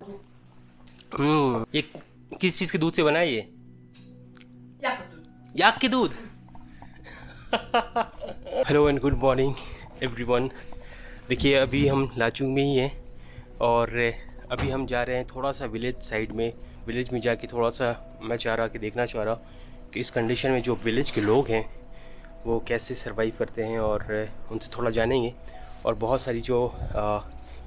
हम्म ये किस चीज़ के दूध से बना है ये? याक के दूध। Hello and good morning everyone देखिए अभी हम लाचुंग में ही हैं और अभी हम जा रहे हैं थोड़ा सा विलेज साइड में। विलेज में जाके थोड़ा सा मैं चाह रहा कि देखना चाह रहा कि इस कंडीशन में जो विलेज के लोग हैं वो कैसे सरवाइव करते हैं और उनसे थोड़ा जानेंगे। और बहुत सारी जो आ,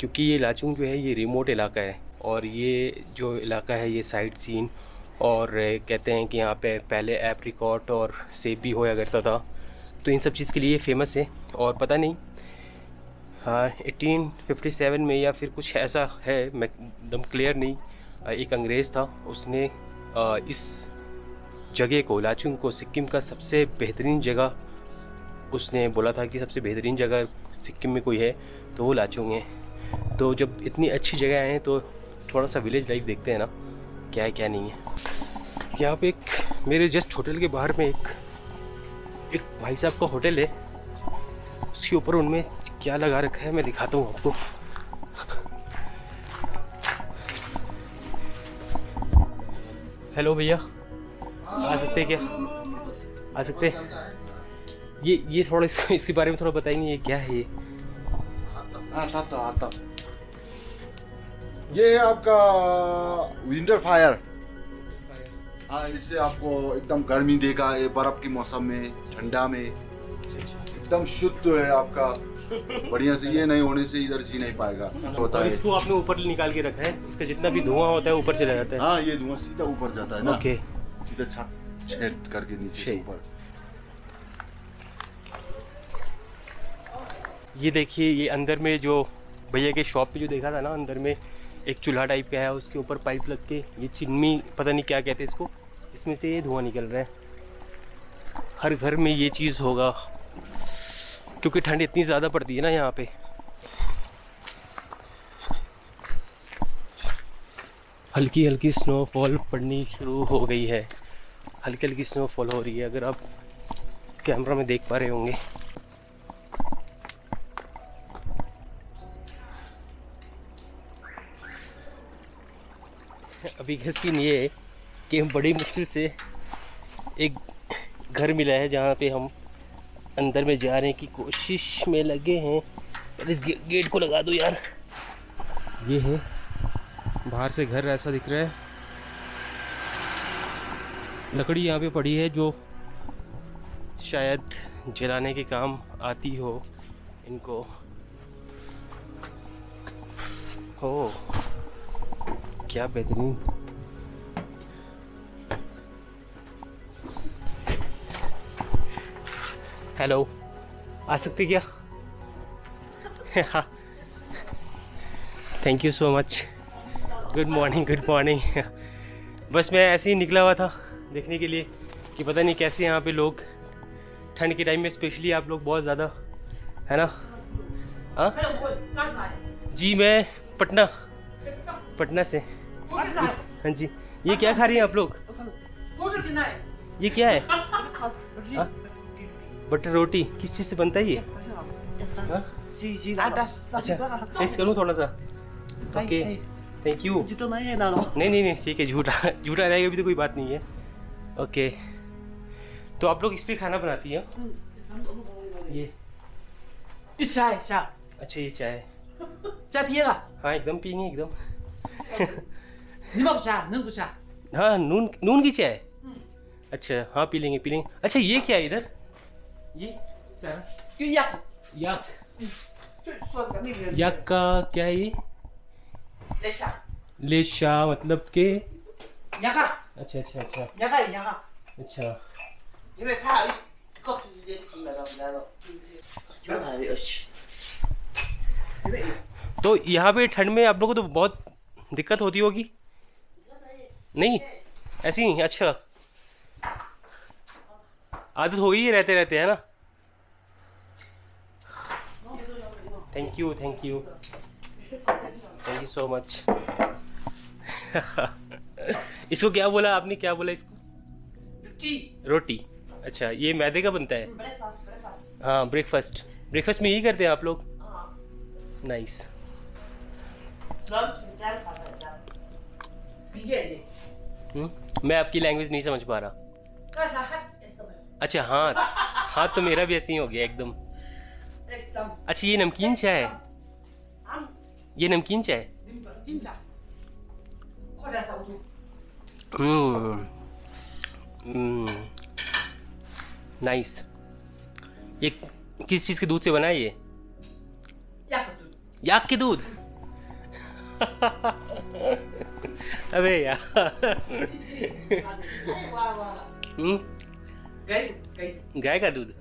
क्योंकि ये लाचुंग जो है ये रिमोट इलाका है। और ये जो इलाका है, ये साइड सीन और कहते हैं कि यहाँ पे पहले ऐप रिकॉर्ड और सेब भी होया करता था। तो इन सब चीज़ के लिए फ़ेमस है और पता नहीं हाँ एटीन फिफ्टी सेवन में या फिर कुछ ऐसा है, मैं एकदम क्लियर नहीं एक अंग्रेज़ था, उसने इस जगह को, लाचुंग को, सिक्किम का सबसे बेहतरीन जगह, उसने बोला था कि सबसे बेहतरीन जगह सिक्किम में कोई है तो वो लाचुंग है। तो जब इतनी अच्छी जगह हैं तो थोड़ा सा विलेज लाइफ देखते हैं ना। क्या है, क्या नहीं है। यहाँ पे एक, मेरे जस्ट होटल के बाहर में एक एक भाई साहब का होटल है। उसके ऊपर उनमें क्या लगा रखा है, मैं दिखाता हूँ आपको। हेलो भैया। आ सकते क्या? आ सकते ये ये थोड़ा इसके बारे में थोड़ा बताएँगे ये क्या है ये? आता तो आता। ये है आपका विंटर फायर हाँ इससे आपको एकदम गर्मी देगा ये बर्फ़ के मौसम में ठंडा में. एकदम शुद्ध है आपका. बढ़िया से ये नहीं होने से इधर जी नहीं पाएगा. होता है. इसको आपने ऊपर निकाल के रखा है? इसका जितना भी धुआँ होता है ऊपर चला जाता है? हाँ ये धुआँ सीधा ऊपर जाता है ना. ओके. सीधा छत छेद करके नीचे ऊपर. ये देखिए ये अंदर में जो भैया के शॉप पे जो देखा था ना अंदर में एक चूल्हा टाइप का है, उसके ऊपर पाइप लग के, ये चिन्नी, पता नहीं क्या कहते हैं इसको। इसमें से ये धुआँ निकल रहा है। हर घर में ये चीज़ होगा। क्योंकि ठंड इतनी ज़्यादा पड़ती है ना यहाँ पे। हल्की हल्की स्नोफॉल पड़नी शुरू हो गई है। हल्की हल्की स्नोफॉल हो रही है। अगर आप कैमरा में देख पा रहे होंगे। अभी का सीन ये है कि हम बड़ी मुश्किल से एक घर मिला है जहाँ पे हम अंदर में जाने की कोशिश में लगे हैं। पर इस गे, गेट को लगा दो यार। ये है। बाहर से घर ऐसा दिख रहा है। लकड़ी यहाँ पे पड़ी है जो शायद जलाने के काम आती हो। इनको हो। क्या बेहतरीन। हेलो आ सकते क्या? Thank you so much good morning good morning बस मैं ऐसे ही निकला हुआ था देखने के लिए कि पता नहीं कैसे यहाँ पे लोग ठंड के टाइम में स्पेशली आप लोग बहुत ज़्यादा है ना? हाँ? जी मैं पटना पटना से। हाँ जी। ये क्या खा रही हैं आप लोग? ये क्या है? हाँ? बटर रोटी। किस चीज़ से बनता है ये? हाँ? जी जी अच्छा करूँ थोड़ा सा ओके थैंक यू नहीं नहीं नहीं ठीक है झूठा झूठा रहेगा भी तो कोई बात नहीं है। ओके तो आप लोग इस पर खाना बनाती हैं? ये। ये चाय चाय। अच्छा ये चाय। चाय पिएगा? हाँ एकदम पिएँगे एकदम। नमक चाय नून को चाय हाँ नून नून की चाय? अच्छा हाँ पी लेंगे पी लेंगे। अच्छा ये क्या है इधर? ये सर। क्यों यक? यक। यक का क्या है ये? लेशा। लेशा मतलब के? यका। अच्छा अच्छा अच्छा। यका यका। अच्छा। ये मैं खा कब से ये लगा लगा तो यहाँ पे ठंड में आप लोगों को तो बहुत दिक्कत होती होगी। नहीं ऐसी ही अच्छा। आदत हो गई है रहते रहते है ना? Thank you thank you thank you so much इसको क्या बोला आपने? क्या बोला इसको? टी रोटी। अच्छा ये मैदे का बनता है? हाँ ब्रेकफास्ट ब्रेकफास्ट में यही करते हैं आप लोग? 啊，नाइस 然 हम्म? मैं आपकी लैंग्वेज नहीं समझ पा रहा। अच्छा हाँ हाँ तो मेरा भी ऐसे ही हो गया एकदम। अच्छा ये नमकीन चाय है। ये नमकीन चाय नाइस हम्म। हम्म। ये किस चीज़ के दूध से बना है ये? याक के दूध? अबे यार। हम्म? गाय का दूध?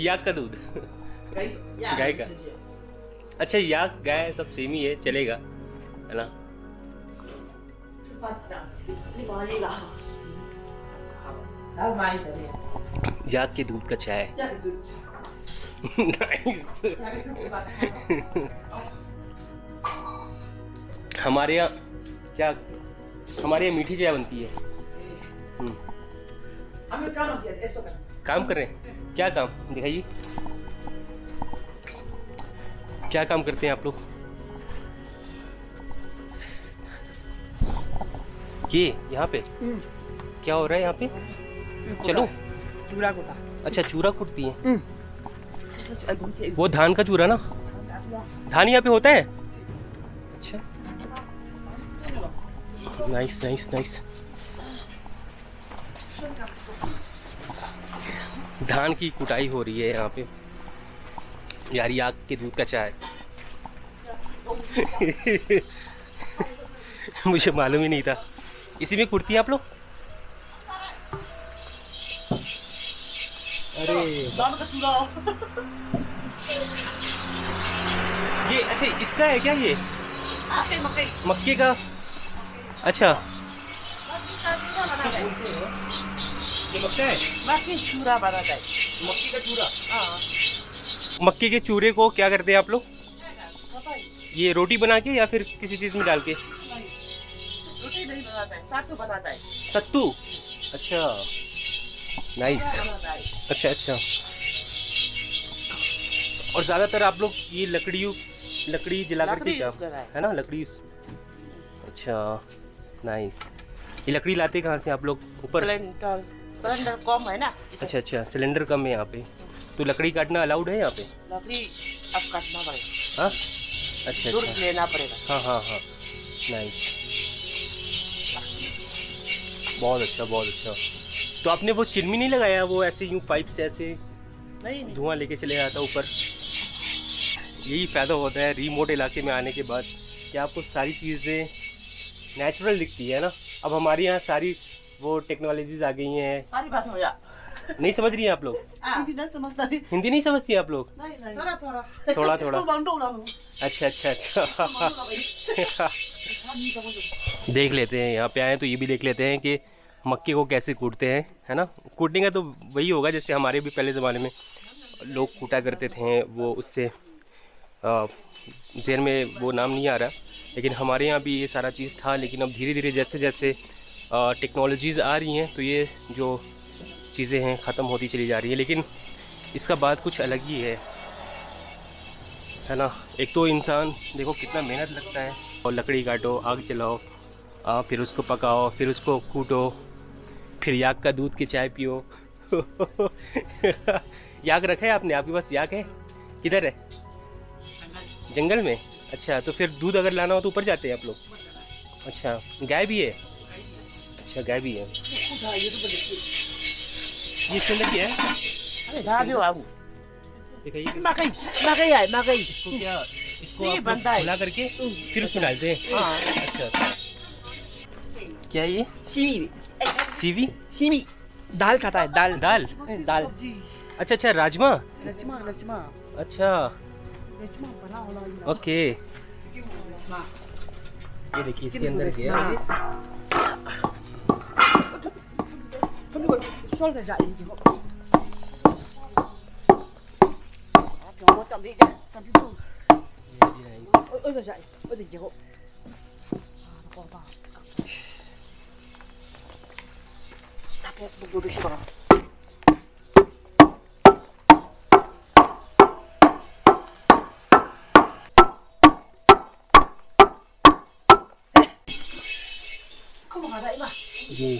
याक का दूध? गाय। का? अच्छा याक गाय सब सेम ही है चलेगा है ना? याक के दूध का चाय। नाइस हमारे यहाँ क्या हमारे यहाँ मीठी चाय बनती है। हम्म, काम काम कर रहे हैं? क्या काम? दिखाइए। क्या काम करते हैं आप लोग? ये यहाँ पे? क्या हो रहा है यहाँ पे? चलो। चूड़ा को अच्छा चूरा कुटती है। वो धान का चूरा ना? धान यहाँ पे होता है? नाइस नाइस नाइस धान की कुटाई हो रही है यहाँ पे। यार आग के दूध का चाय। मुझे मालूम ही नहीं था। इसी में कुटती हैं आप लोग? अरे। ये अच्छा इसका है क्या ये? मक्के का? अच्छा। ये मक्का है मक्के का चूरा? मक्के के चूरे को क्या करते हैं आप लोग? ये रोटी बना के या फिर किसी चीज़ में डाल के? रोटी नहीं बनाता है साग तो बनाता है। सत्तू। अच्छा। नाइस अच्छा अच्छा। और ज़्यादातर आप लोग ये लकड़ी लकड़ी जला करके क्या? है। है ना लकड़ी अच्छा। नाइस ये लकड़ी लाते कहाँ से आप लोग? ऊपर? सिलेंडर कम है ना? अच्छा अच्छा सिलेंडर कम है यहाँ पे। तो लकड़ी काटना अलाउड है यहाँ पे? लकड़ी अब काटना पड़ेगा। हाँ? अच्छा दूर अच्छा। लेना पड़ेगा। हाँ हाँ हाँ। नाइस बहुत अच्छा बहुत अच्छा। तो आपने वो चिमनी नहीं लगाया? वो ऐसे यूँ पाइप से ऐसे नहीं धुआँ लेके चले जाता ऊपर? यही फ़ायदा होता है रिमोट इलाके में आने के बाद। कि आपको सारी चीज़ें नेचुरल दिखती है ना? अब हमारे यहाँ सारी वो टेक्नोलॉजीज़ आ गई हैं। सारी बात हो जा नहीं समझ रही हैं आप लोग? हिंदी नहीं समझता है हिंदी नहीं समझती आप लोग? नहीं नहीं। थोड़ा थोड़ा। अच्छा अच्छा अच्छा। देख लेते हैं यहाँ पे आए तो ये भी देख लेते हैं कि मक्के को कैसे कूटते हैं है ना? कूटने का तो वही होगा जैसे हमारे भी पहले ज़माने में लोग कूटा करते थे वो उससे जेर में वो नाम नहीं आ रहा। लेकिन हमारे यहाँ भी ये सारा चीज़ था लेकिन अब धीरे धीरे जैसे जैसे टेक्नोलॉजीज़ आ रही हैं तो ये जो चीज़ें हैं ख़त्म होती चली जा रही है लेकिन इसका बात कुछ अलग ही है। है ना? एक तो इंसान देखो कितना मेहनत लगता है। और लकड़ी काटो आग जलाओ आ, फिर उसको पकाओ फिर उसको कूटो फिर याक का दूध की चाय पियो। याक रखा है आपने? आपके पास याक है? किधर है? जंगल में? अच्छा तो फिर दूध अगर लाना हो तो ऊपर जाते हैं आप लोग? अच्छा गाय भी है? अच्छा गाय भी है। ये इसके अंदर क्या है? अरे धा दो बाबू। दिखाइए। मकई मकई है मकई। इसको क्या इसको आप बनता है। करके फिर उसमें डालते हैं? हाँ। अच्छा। क्या है ये? सिमी। सीवी सिमी। दाल खाता है दाल। दाल? दाल। अच्छा अच्छा राजमा? रजमा रजमा। अच्छा। ओके। ये देखिए इसके अंदर क्या है तुम लोग सोल के जी।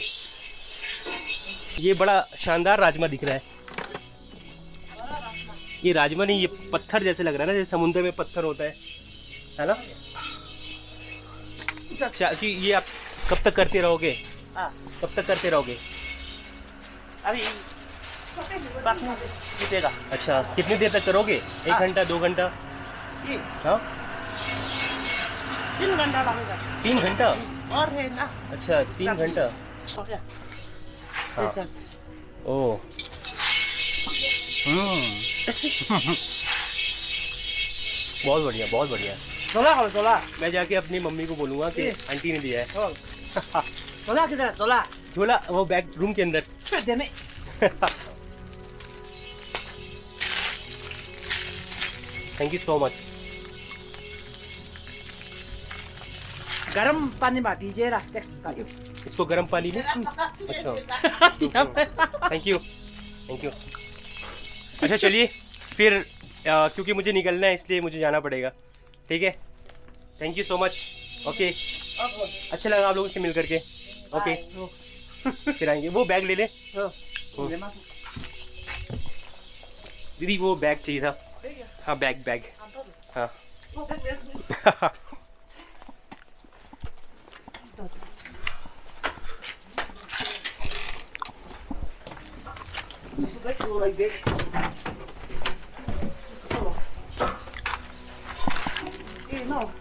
ये बड़ा शानदार राजमा दिख रहा है। ये राजमा नहीं ये पत्थर जैसे लग रहा है ना जैसे समुद्र में पत्थर होता है। है ना? चाची ये आप कब तक करते रहोगे? à कब तक करते रहोगे? अभी अच्छा कितनी देर तक करोगे? एक हाँ। घंटा दो घंटा? हाँ? तीन घंटा तीन घंटा? और है ना। अच्छा तीन घंटा। हाँ। ऐसा। ओ हम्म बहुत बढ़िया बहुत बढ़िया। छोला खाओ छोला मैं जाके अपनी मम्मी को बोलूँगा कि आंटी ने दिया है। छोला किधर? छोला झोला वो बैग रूम के अंदर। थैंक यू सो मच गरम पानी में भिजेर सायो इसको गर्म पानी में? अच्छा। थैंक यू थैंक यू अच्छा चलिए फिर क्योंकि मुझे निकलना है इसलिए मुझे जाना पड़ेगा। ठीक है? Thank you so much okay अच्छा लगा आप लोगों से मिल करके ओके फिर आएँगे। वो बैग ले ले। दीदी वो बैग चाहिए था। हाँ बैग बैग। हाँ।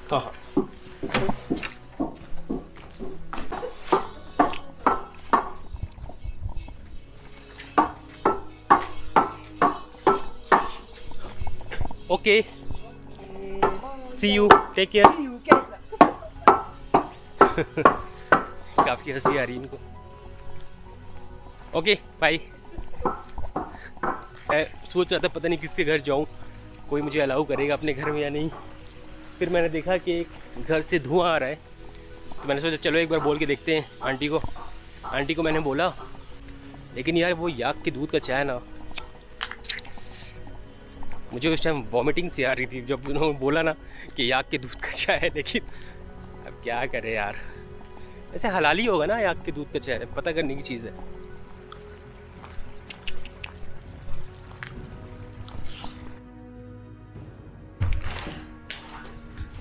हाँ हाँ okay see you take care काफ़ी हँसी आ रही है इनको ओके बाय मैं सोच रहा था पता नहीं किसके घर जाऊँ। कोई मुझे अलाउ करेगा अपने घर में या नहीं। फिर मैंने देखा कि एक घर से धुआँ आ रहा है। तो मैंने सोचा, चलो एक बार बोल के देखते हैं आंटी को। आंटी को मैंने बोला, लेकिन यार वो याक के दूध का चाय ना। मुझे उस टाइम वॉमिटिंग सी आ रही थी, जब उन्होंने बोला ना कि याक के दूध का चाय है, लेकिन अब क्या करें यार। ऐसे हलाली होगा ना याक के दूध का चाय, पता करने की चीज़ है।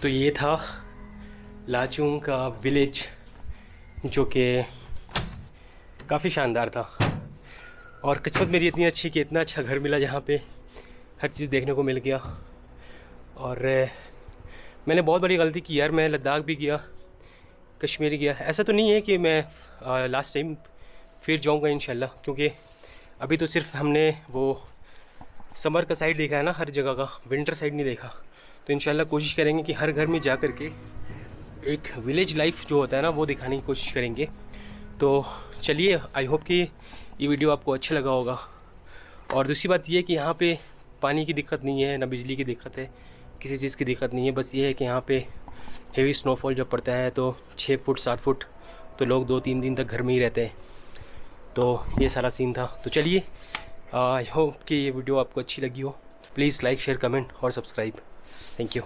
तो ये था लाचुंग का विलेज जो कि काफ़ी शानदार था। और किस्मत मेरी इतनी अच्छी कि इतना अच्छा घर मिला जहाँ पे हर चीज़ देखने को मिल गया। और मैंने बहुत बड़ी गलती की यार, मैं लद्दाख भी गया, कश्मीर गया। ऐसा तो नहीं है कि मैं लास्ट टाइम फिर जाऊँगा इन क्योंकि अभी तो सिर्फ़ हमने वो समर का साइड देखा है ना, हर जगह का विंटर साइड नहीं देखा। तो इन कोशिश करेंगे कि हर घर में जा कर के एक विलेज लाइफ जो होता है ना, वो दिखाने की कोशिश करेंगे। तो चलिए आई होप कि ये वीडियो आपको अच्छा लगा होगा। और दूसरी बात ये कि यहाँ पे पानी की दिक्कत नहीं है, ना बिजली की दिक्कत है, किसी चीज़ की दिक्कत नहीं है। बस ये है कि यहाँ पे हेवी स्नोफॉल जब पड़ता है तो छः फुट, सात फुट तो लोग दो तीन दिन तक घर में ही रहते हैं। तो ये सारा सीन था। तो चलिए आई होप कि ये वीडियो आपको अच्छी लगी हो। प्लीज़ लाइक शेयर कमेंट और सब्सक्राइब थैंक यू